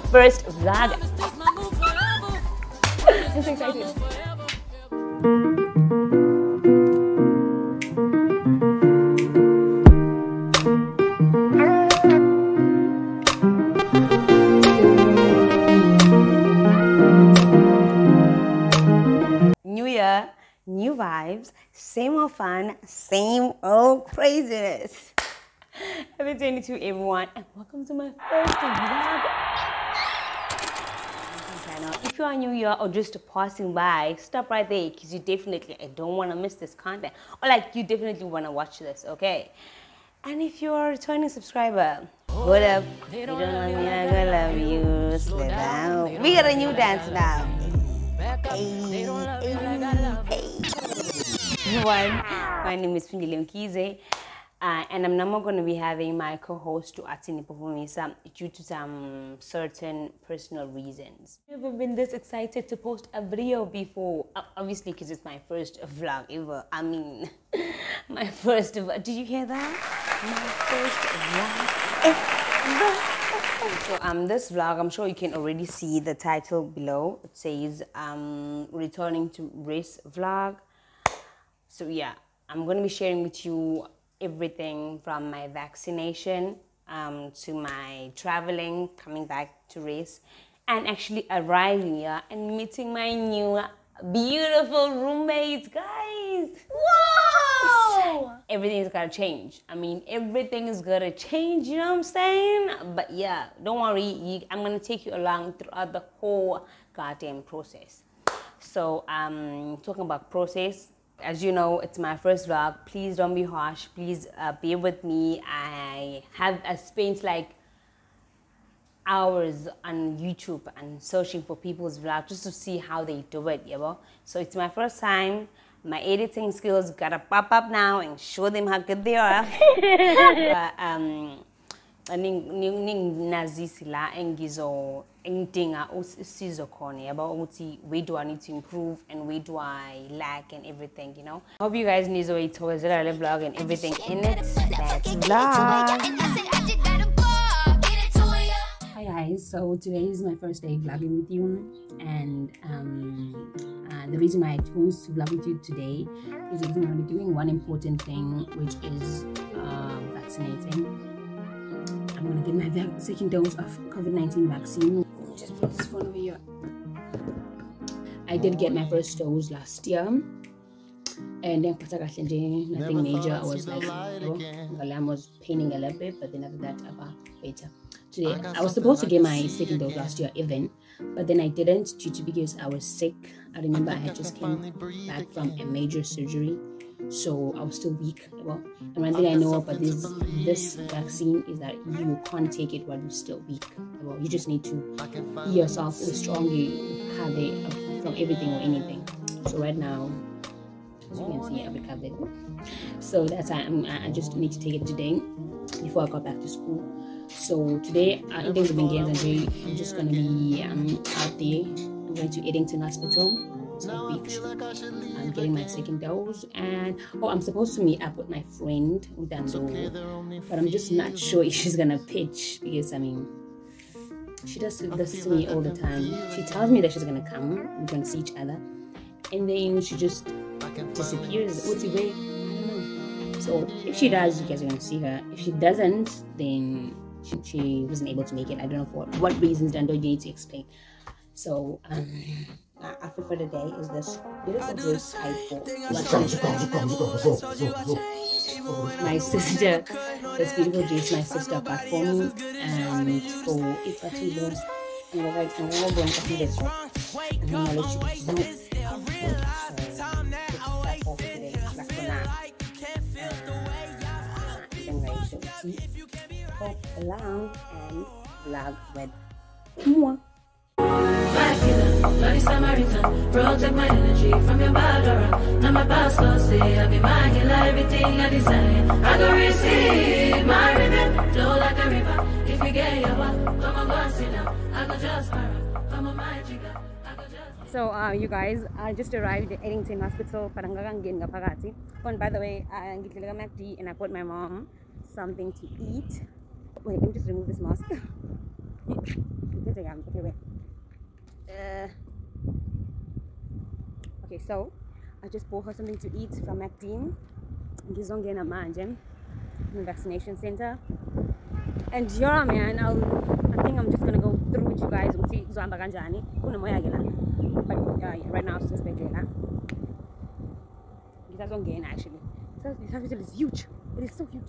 first vlog. New year, new vibes, same old fun, same old craziness. Happy 22 everyone and welcome to my first vlog. Channel. If you are new here or just passing by, stop right there because you definitely I don't want to miss this content. Or like you definitely want to watch this, okay? And if you're a returning subscriber, what up? You don't love me, I love you. Slow down. We got a new dance now. Hey, hey, hey. Everyone, my name is Phindile Mkhize. Uh, and I'm now going to be having my co-host to Atini Pufumisa due to some certain personal reasons. Never been this excited to post a video before, obviously because it's my first vlog ever. I mean, my first. vlog. Did you hear that? My first vlog. So um, this vlog, I'm sure you can already see the title below. It says um, returning to Res vlog. So yeah, I'm going to be sharing with you everything from my vaccination um, to my traveling, coming back to Res, and actually arriving here and meeting my new beautiful roommates, guys. Whoa! Everything's gotta change. I mean, everything is gonna change, you know what I'm saying? But yeah, don't worry, you, I'm gonna take you along throughout the whole goddamn process. So, um, talking about process, as you know, it's my first vlog. Please don't be harsh. Please uh, bear with me. I have I spent like hours on YouTube and searching for people's vlogs just to see how they do it, you know. So it's my first time. My editing skills gotta pop up now and show them how good they are. but, um, ninginazisi la engizo engidinga usizo khona yabo? Ukuthi where do I need to improve and where do I lack and everything you know? I hope you guys nizoyithokozela le vlog and everything in it. That's vlog. Hi guys, so today is my first day vlogging with you. And um, uh, the reason why I chose to vlog with you today is because I'm going to be doing one important thing which is uh, vaccinating. I'm to get my second dose of COVID-19 vaccine. Just put this phone over here. I did get my first dose last year and then nothing major. I was like, oh, the lamb was paining a little bit, but then after that, about better today. I was supposed to get my second dose last year even, but then I didn't due to because I was sick. I remember I had just came back from a major surgery, so I was still weak. Well, and one thing I know about this this vaccine is that you can't take it while you're still weak. Well, you just need to be yourself strong. You have it from everything or anything. So right now, as you can see, I've recovered. So that's why I'm, I just need to take it today before I go back to school. So today, uh, Eddington have been games and today I'm just gonna be um, out there. I'm going to Addington Hospital, it's a beach. I'm getting my second dose, and oh, I'm supposed to meet up with my friend Udando, but I'm just not sure if she's gonna pitch because I mean, she does this to me all the time. She tells me that she's gonna come, we're gonna see each other, and then she just disappears. What's way? I don't know. So if she does, you guys are gonna see her. If she doesn't, then she, she wasn't able to make it. I don't know for what reasons, Dando, you need to explain. So, um, our outfit for the day is this beautiful dress I. My sister, this beautiful dress my sister got for me, and for it for two days. And I'm like, I'm gonna go and copy this one. And then I'll let you know. Hope along and vlog with moi. Bloody Samaritan, protect my energy from your bad aura. Now my pastor say I be mine, everything I desire. I go receive my rhythm, flow like a river. If you get your back, come on, go and sit down. I go just para, come on, my jigger. So, uh, you guys, I just arrived at Addington Hospital. Parang gagangin kapagati. Oh, by the way, I uh, get McD and I bought my mom something to eat. Wait, let me just remove this mask. Okay, wait. Uh, okay, so I just bought her something to eat from MacDean. Ngizongena manje in the vaccination center. And yeah, man, I'll, I think I'm just gonna go through with you guys ukuthi kuzohamba kanjani. Kunomoya ke la. But uh, right now sisesibhedlela. Ngisazongena actually. So this hospital is huge. It is so huge.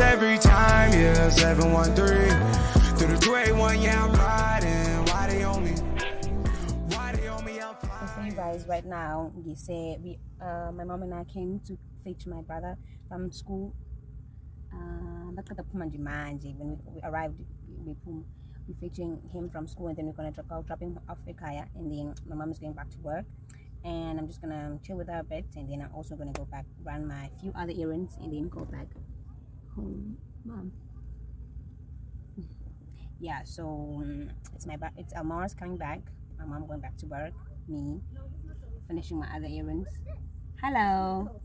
I get those goosebumps every time, yeah. 713 through the 281, yeah, I'm riding. Why they on me? Why they on me? I'm for you guys right now, you say we, uh, my mom and I came to fetch my brother from school. Uh, baqeda kuphuma nje manje when we, we arrived, we we we fetching him from school, and then we're gonna drop, drop him off at Kaya, and then my mom is going back to work, and I'm just gonna chill with her a bit, and then I'm also gonna go back run my few other errands, and then go back home, mom. Yeah, so um, it's my ba- it's Amar's coming back, my mom going back to work, me finishing my other errands. Hello.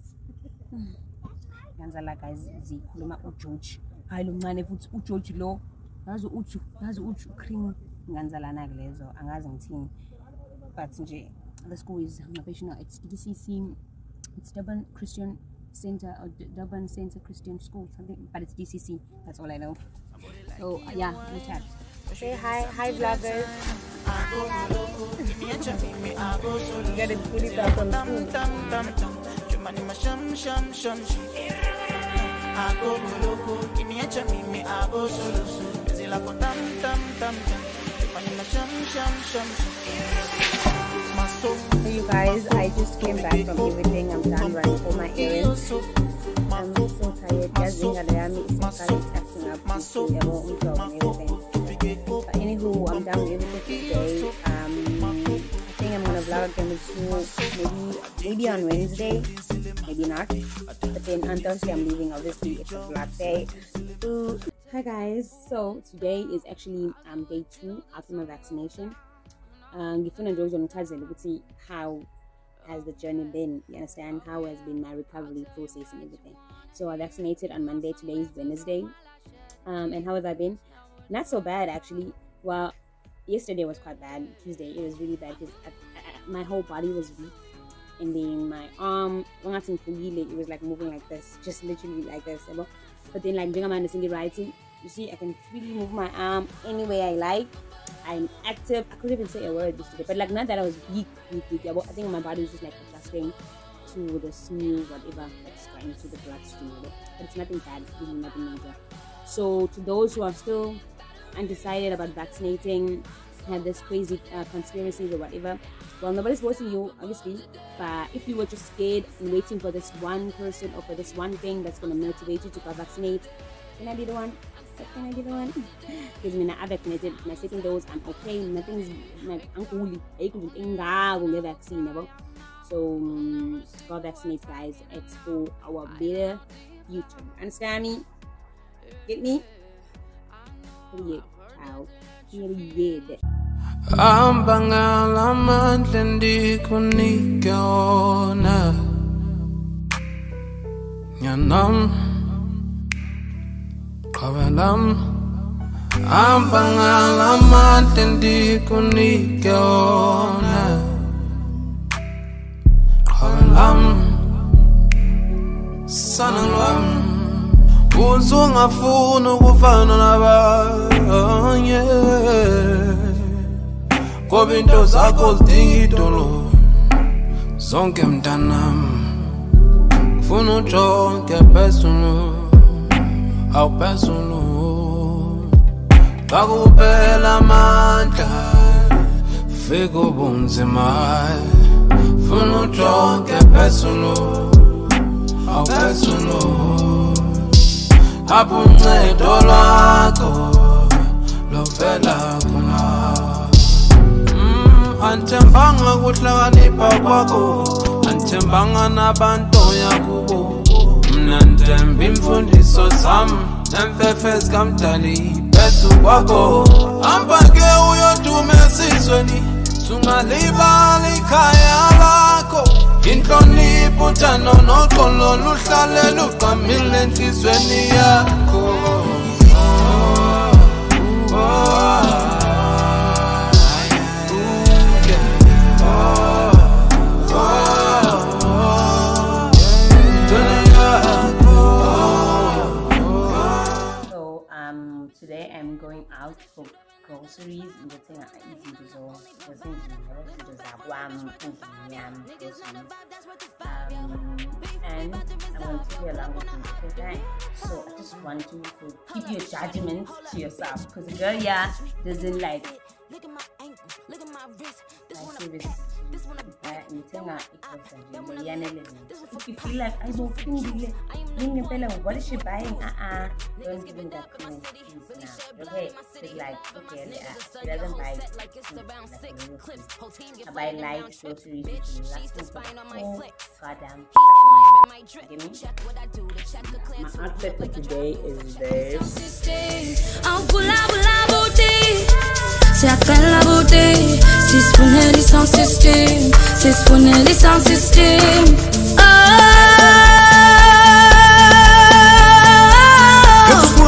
ngenzala guys zikhuluma ugeorge hayi lo mncane futhi ugeorge lo yazi uju yazi uju cream nganzalana ke lezo angazi ngithini but nje the school is motivational it's DCC it's Durban Christian Center or D- Durban Center Christian School something but it's DCC that's all I know. So uh, yeah we chat. Say hi hi vloggers. Get it fully back from school Hey you guys, I just came back from everything. I'm done running all my errands. I'm so tired. Yes, Yami is acting up. Yabo, umjob and everything. But anywho, I'm done with everything today. Um, I think I'm gonna vlog again with you maybe maybe on Wednesday, maybe not. But then on Thursday I'm leaving. Obviously, it's a vlog day. Ooh. Hi guys. So today is actually um day two after my vaccination. Uh, ngifuna nje uzongichazela ukuthi how has the journey been you understand? How has been my recovery process and everything. So i vaccinated on monday. Today is wednesday. Um, and how have i been? Not so bad actually. Well yesterday was quite bad. Tuesday it was really bad because my whole body was weak. And then my arm when I it was like moving like this just literally like this. But then like understanding writing you see i can freely move my arm any way i like. I'm active. I couldn't even say a word yesterday but like not that i was weak weak weak i think my body was just like adjusting to the smooth whatever that's going into the bloodstream but it's nothing bad. It's really nothing major. So to those who are still undecided about vaccinating have this crazy uh, conspiracies or whatever well nobody's forcing you obviously. But if you were just scared and waiting for this one person or for this one thing that's going to motivate you to go vaccinate can i be the one i the one because when i vaccinated my second dose i'm okay. Nothing's like anguli ayikho nje engako nge-vaccine yabo so um, go vaccinate guys. It's for our better future. Understand me? Get me? Period ciao period Hamba ngalamandla ndikunike wona Nyanam Qabalam Hamba ngalamandla ndikunike wona Qabalam Sana lwam Uzungafuna ukufana nabanye Ngoba into zakho zidinga idolo Zonke mntanam Ngifuna ujonge phezulu Awu phezulu Bakuphela amandla Fika ubunzima. Funa ujonke phezulu Awuphezulu. Apho uncedo lwakho Lovela khona. Mm, Andithembanga kuhlakanipha kwakho Andithembanga nabantu yakubo. Mna ndithemba imfundiso zam Nemfefe zikamdali. Phezu kwakho. Hamba ke uyodume esizweni Sungalibali ikhaya lakho. Inhlonipho uthando noxolo luhlale enhlizweni yakho. Oh, So going out for groceries ngithenga izinto zezindleko izinto zakwami endlini um, and I'm going to you along with me okay? So I just want you to keep your judgment to yourself. Because the girl yeah doesn't like my favorite uh, ngithenga igrocery nje yanele mina. if you feel like ayizophindile yini ngempela what is she buying? uh-uh. Don't give me that feeling please now okay it's like okay uh, she doesn't buy like a real thing. I buy light groceries which will last me for the whole goddamn fucking Give me? My outfit for today is this. Siyakal la bote Sis pou ne li san sistem Sis pou ne li san sistem Kèp skou